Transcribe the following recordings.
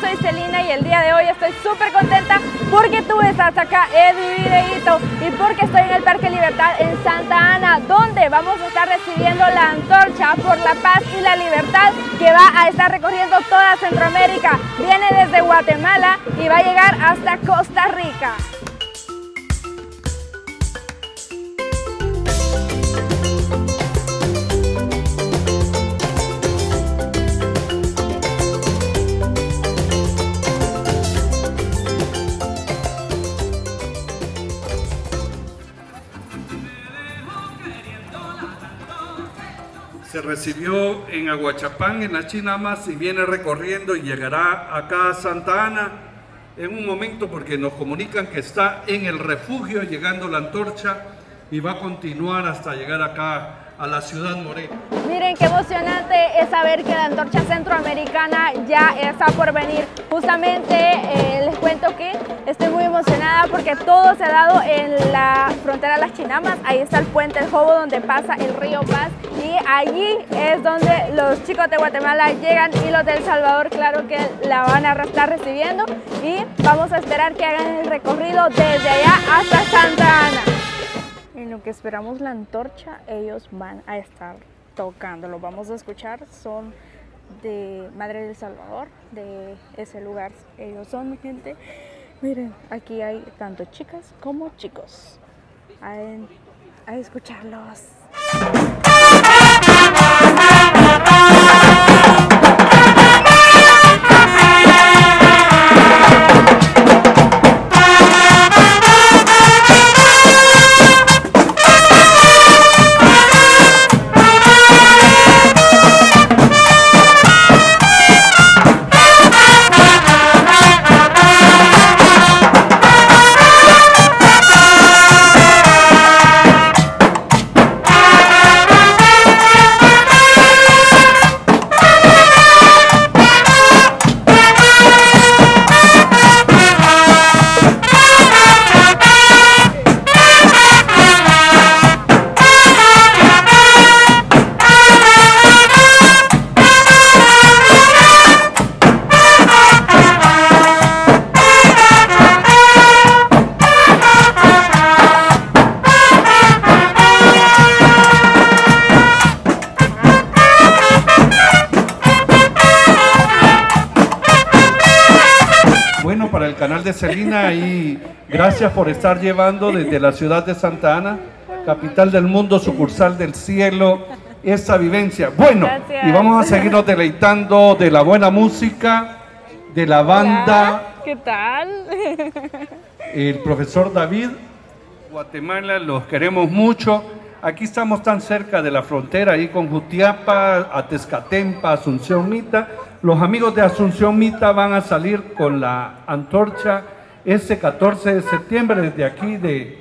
soy Celina y el día de hoy estoy súper contenta porque tú estás acá en mi y porque estoy en el Parque Libertad en Santa Ana, donde vamos a estar recibiendo la antorcha por la paz y la libertad que va a estar recorriendo toda Centroamérica. Viene desde Guatemala y va a llegar hasta Costa Rica. Recibió en Aguachapán, en las Chinamas, y viene recorriendo y llegará acá a Santa Ana en un momento porque nos comunican que está en el refugio llegando la antorcha y va a continuar hasta llegar acá a la ciudad morena. Qué emocionante es saber que la antorcha centroamericana ya está por venir. Justamente eh, les cuento que estoy muy emocionada porque todo se ha dado en la frontera de las Chinamas. Ahí está el puente El Jobo donde pasa el río Paz y allí es donde los chicos de Guatemala llegan y los de El Salvador claro que la van a estar recibiendo y vamos a esperar que hagan el recorrido desde allá hasta Santa Ana. En lo que esperamos la antorcha, ellos van a estar tocando. Lo vamos a escuchar. Son de Madre del Salvador, de ese lugar. Ellos son gente. Miren, aquí hay tanto chicas como chicos. A, a escucharlos. De Celina y gracias por estar llevando desde la ciudad de Santa Ana, capital del mundo, sucursal del cielo, esta vivencia. Bueno, Gracias. y vamos a seguirnos deleitando de la buena música, de la banda. Hola, ¿Qué tal? el profesor David, Guatemala, los queremos mucho. Aquí estamos tan cerca de la frontera, ahí con Jutiapa, Atezcatempa, Asunción Mita. Los amigos de Asunción Mita van a salir con la antorcha ese 14 de septiembre desde aquí de,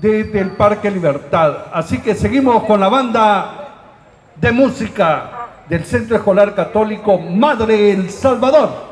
desde el Parque Libertad. Así que seguimos con la banda de música del Centro Escolar Católico Madre El Salvador.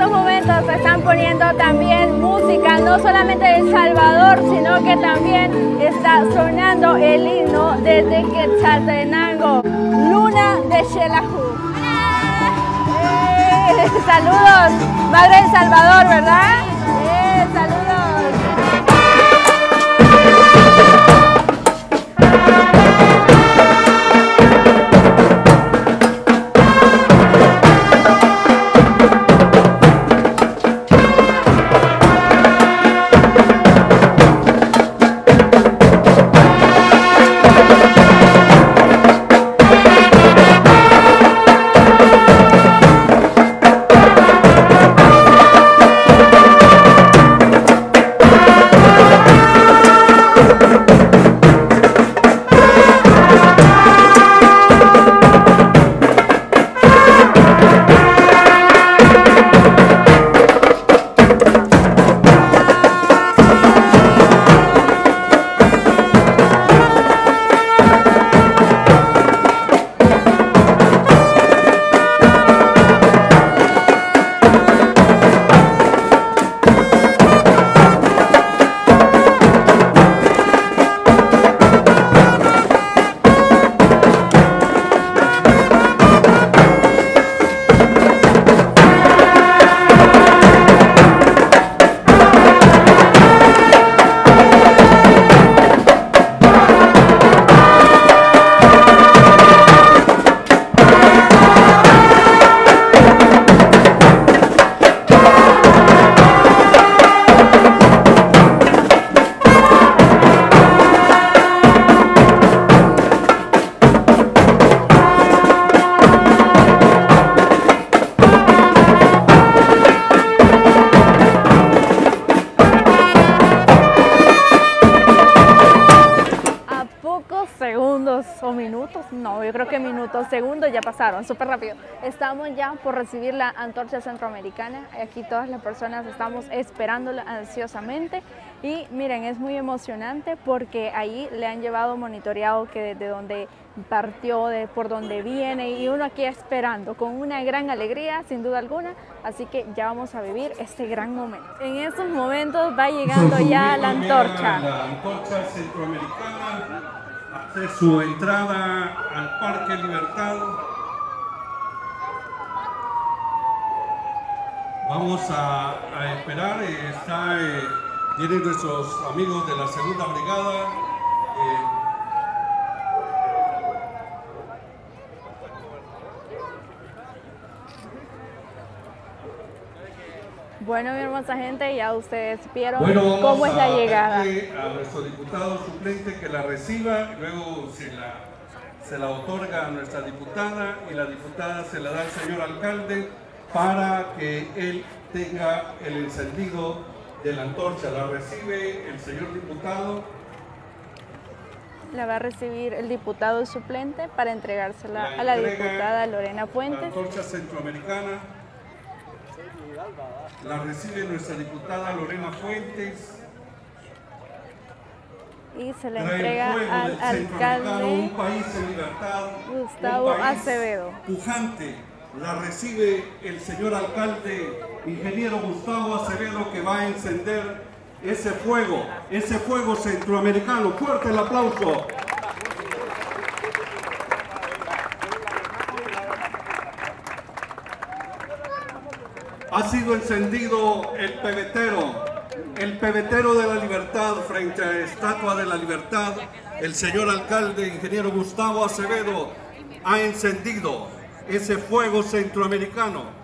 Estos momentos se están poniendo también música, no solamente de El Salvador, sino que también está sonando el himno desde Quetzaltenango, Luna de Xelajú. Eh, saludos, Madre El Salvador, ¿verdad? Eh, segundos ya pasaron, súper rápido. Estamos ya por recibir la antorcha centroamericana. Aquí todas las personas estamos esperándola ansiosamente. Y miren, es muy emocionante porque ahí le han llevado monitoreado que desde donde partió, de por donde viene y uno aquí esperando con una gran alegría, sin duda alguna. Así que ya vamos a vivir este gran momento. En estos momentos va llegando ya la antorcha. La antorcha centroamericana su entrada al Parque Libertad. Vamos a, esperar, está, eh, nuestros amigos de la segunda brigada. Eh, Bueno, mi hermosa gente, ya ustedes vieron cómo es la llegada. A nuestro diputado suplente que la reciba, luego se la, se la otorga a nuestra diputada y la diputada se la da al señor alcalde para que él tenga el encendido de la antorcha. La recibe el señor diputado. La va a recibir el diputado suplente para entregársela a la diputada Lorena Puentes. La antorcha centroamericana la recibe nuestra diputada Lorena Fuentes. Y se le entrega al alcalde un país en libertad, Gustavo Acevedo. Pujante. La recibe el señor alcalde, ingeniero Gustavo Acevedo, que va a encender ese fuego, ese fuego centroamericano. Fuerte el aplauso. Ha sido encendido el pebetero, el pebetero de la libertad frente a la Estatua de la Libertad. El señor alcalde, ingeniero Gustavo Acevedo, ha encendido ese fuego centroamericano.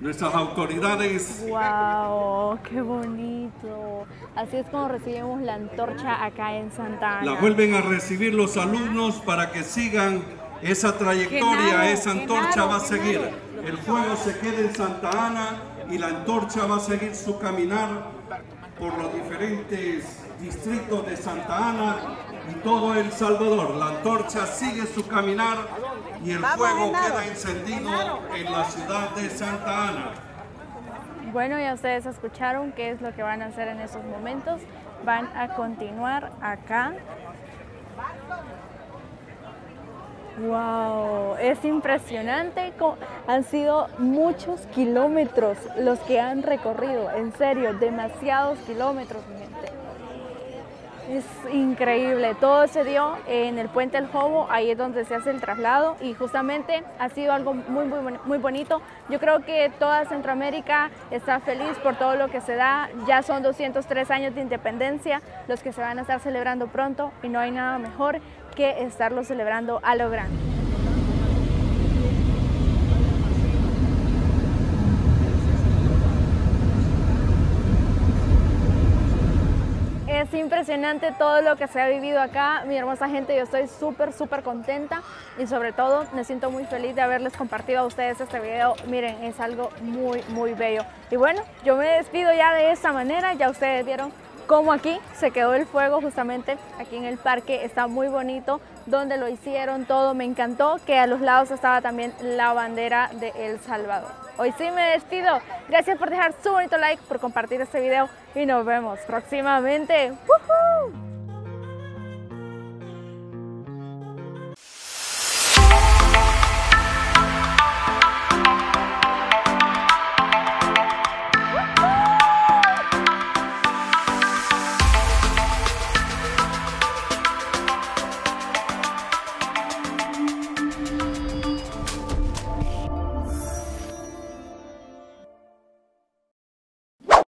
Nuestras autoridades... ¡Wow! ¡Qué bonito! Así es como recibimos la antorcha acá en Santa Ana. La vuelven a recibir los alumnos para que sigan esa trayectoria, esa antorcha va a seguir el fuego se queda en Santa Ana y la antorcha va a seguir su caminar por los diferentes distritos de Santa Ana y todo El Salvador. La antorcha sigue su caminar y el fuego queda encendido en la ciudad de Santa Ana. Bueno, ya ustedes escucharon qué es lo que van a hacer en esos momentos. Van a continuar acá Wow, es impresionante. Han sido muchos kilómetros los que han recorrido, en serio, demasiados kilómetros, mi gente. Es increíble, todo se dio en el puente El Jobo, ahí es donde se hace el traslado y justamente ha sido algo muy, muy, muy bonito. Yo creo que toda Centroamérica está feliz por todo lo que se da, ya son 203 años de independencia los que se van a estar celebrando pronto y no hay nada mejor que estarlo celebrando a lo grande. Es impresionante todo lo que se ha vivido acá, mi hermosa gente, yo estoy súper, súper contenta y sobre todo me siento muy feliz de haberles compartido a ustedes este video. Miren, es algo muy, muy bello. Y bueno, yo me despido ya de esta manera, ya ustedes vieron como aquí se quedó el fuego justamente aquí en el parque, está muy bonito, donde lo hicieron todo, me encantó que a los lados estaba también la bandera de El Salvador. Hoy sí me despido, gracias por dejar su bonito like, por compartir este video y nos vemos próximamente.